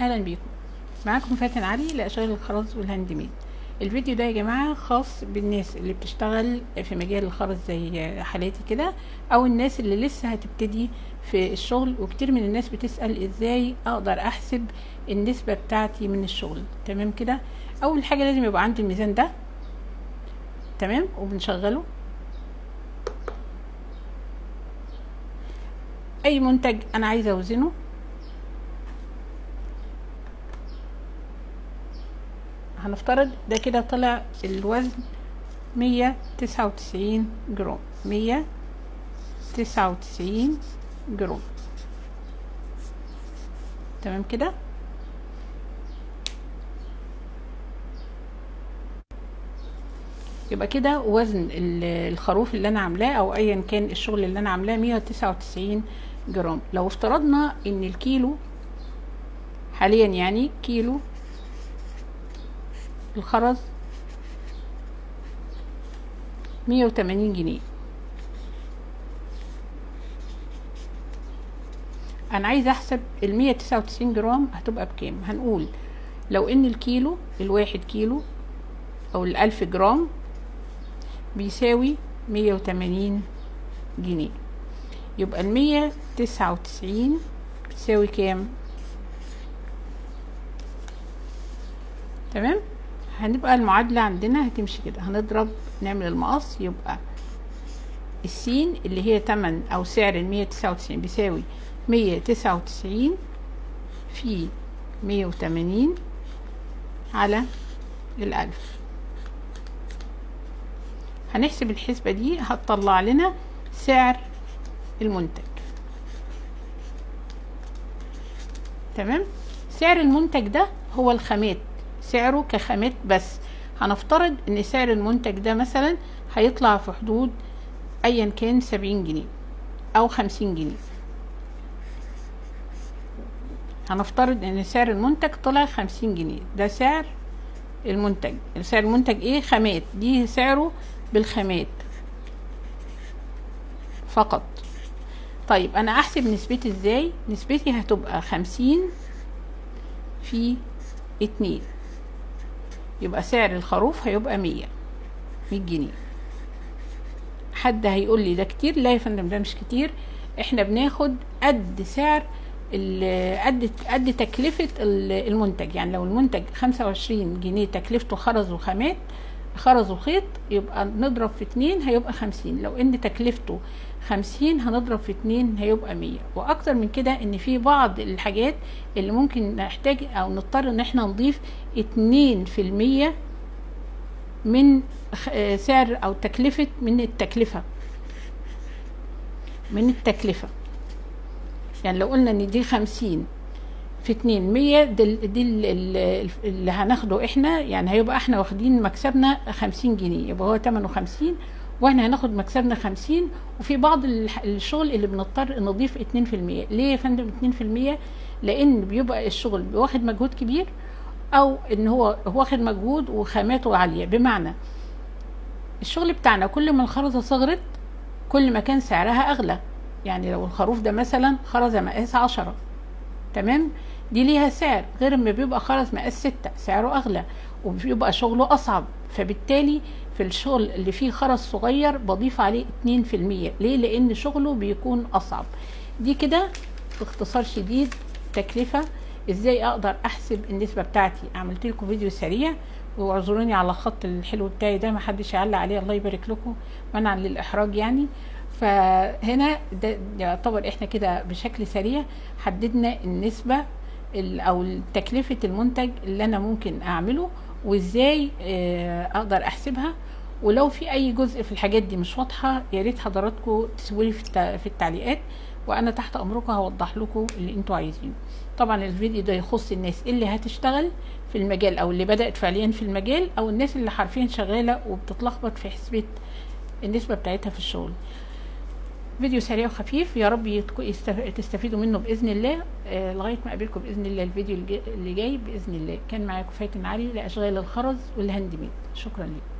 أهلا بيكم. معاكم فاتن علي لاشغال الخرز وال hand made. الفيديو ده يا جماعة خاص بالناس اللي بتشتغل في مجال الخرز زي حالاتي كده أو الناس اللي لسه هتبتدي في الشغل وكتير من الناس بتسأل إزاي أقدر أحسب النسبة بتاعتي من الشغل. تمام كده؟ أول حاجة لازم يبقى عندي الميزان ده. تمام؟ وبنشغله. أي منتج أنا عايزة أوزنه. هنفترض ده كده طلع الوزن مية تسعة وتسعين جرام. مية تسعة وتسعين جرام. تمام كده؟ يبقى كده وزن الخروف اللي أنا عاملاه أو ايا كان الشغل اللي أنا عاملاه مية تسعة وتسعين جرام. لو افترضنا إن الكيلو حاليا يعني كيلو الخرز مية وتمانين جنيه. أنا عايزة أحسب المية تسعة وتسعين جرام هتبقى بكام؟ هنقول لو إن الكيلو الواحد كيلو أو الالف جرام بيساوي مية وتمانين جنيه. يبقى المية تسعة وتسعين بتساوي كام؟ تمام؟ هنبقى المعادلة عندنا هتمشي كده. هنضرب نعمل المقص يبقى السين اللي هي تمن أو سعر المية تسعة وتسعين بيساوي مية تسعة وتسعين في مية وتمانين على الألف. هنحسب الحسبة دي هتطلع لنا سعر المنتج. تمام؟ سعر المنتج ده هو الخامات. سعره كخامات بس. هنفترض إن سعر المنتج ده مثلا هيطلع في حدود ايا كان سبعين جنيه أو خمسين جنيه. هنفترض إن سعر المنتج طلع خمسين جنيه. ده سعر المنتج. سعر المنتج إيه؟ خامات. دي سعره بالخامات فقط. طيب أنا أحسب نسبتي إزاي؟ نسبتي هتبقى خمسين في اتنين. يبقى سعر الخروف هيبقى مية مية جنيه. حد هيقول لي ده كتير لا يا فندم ده مش كتير. إحنا بناخد قد سعر قد قد تكلفة المنتج. يعني لو المنتج خمسة وعشرين جنيه تكلفته خرز وخامات خرز وخيط يبقى نضرب في اتنين هيبقى خمسين. لو إن تكلفته خمسين هنضرب في اتنين هيبقى مية. وأكتر من كده إن في بعض الحاجات اللي ممكن نحتاج أو نضطر إن إحنا نضيف اتنين في المية من سعر أو تكلفة من التكلفة. من التكلفة. يعني لو قلنا إن دي خمسين في اتنين مية دي, دي اللي هناخده إحنا يعني هيبقى إحنا واخدين مكسبنا خمسين جنيه يبقى هو تمنه خمسين وإحنا هناخد مكسبنا خمسين وفي بعض الشغل اللي بنضطر نضيف اتنين في المية. ليه يا فندم اتنين في المية؟ لأن بيبقى الشغل واخد مجهود كبير أو ان هو واخد مجهود وخاماته عالية. بمعنى الشغل بتاعنا كل ما الخرزة صغرت كل ما كان سعرها أغلى. يعني لو الخروف ده مثلا خرزة مقاس عشرة تمام؟ دي ليها سعر غير ما بيبقى خرز مقاس ستة سعره أغلى وبيبقى شغله أصعب. فبالتالي في الشغل اللي فيه خرز صغير بضيف عليه اتنين في المية. ليه؟ لأن شغله بيكون أصعب. دي كده باختصار شديد تكلفة. إزاي أقدر أحسب النسبة بتاعتي؟ عملت لكم فيديو سريع واعذروني على الخط الحلو بتاعي ده محدش يعلق عليه الله يبارك لكم منعا للإحراج يعني. فهنا ده يعتبر إحنا كده بشكل سريع حددنا النسبة أو تكلفة المنتج اللي أنا ممكن أعمله وإزاي أقدر أحسبها. ولو في أي جزء في الحاجات دي مش واضحة يا ريت حضراتكم تسيبولي في التعليقات وأنا تحت أمركم هوضح لكم اللي أنتوا عايزينه. طبعا الفيديو ده يخص الناس اللي هتشتغل في المجال أو اللي بدأت فعليا في المجال أو الناس اللي حرفيا شغالة وبتتلخبط في حسبة النسبة بتاعتها في الشغل. فيديو سريع وخفيف يا رب تستفيدوا منه بإذن الله آه لغاية ما أقابلكم بإذن الله الفيديو اللي جاي بإذن الله. كان معاكم فاتن علي لأشغال الخرز والهاند ميد. شكرا لكم